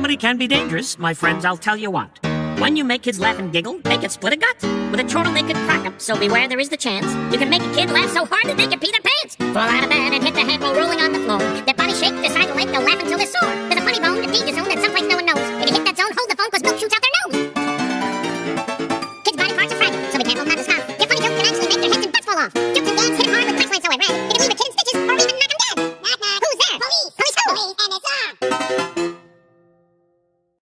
Comedy can be dangerous, my friends, I'll tell you what. When you make kids laugh and giggle, they could split a gut. With a chortle, they could crack up, so beware there is the chance. You can make a kid laugh so hard that they could pee their pants. Fall out of bed and hit the head while rolling on the floor. Their body shake, their side will ache, they'll laugh until they're sore. There's a funny bone, the danger zone, that someplace no one knows. If you hit that zone, hold the phone, cause milk shoots out their nose. Kids' body parts are fragile, so be careful not to scoff. Your funny joke can actually make their heads and butts fall off. Jokes and gags hit hard with punchlines so I read. It can leave a kid in stitches or even knock them dead. Knock, knock. Who's there? Police. Police who? Police and it's on.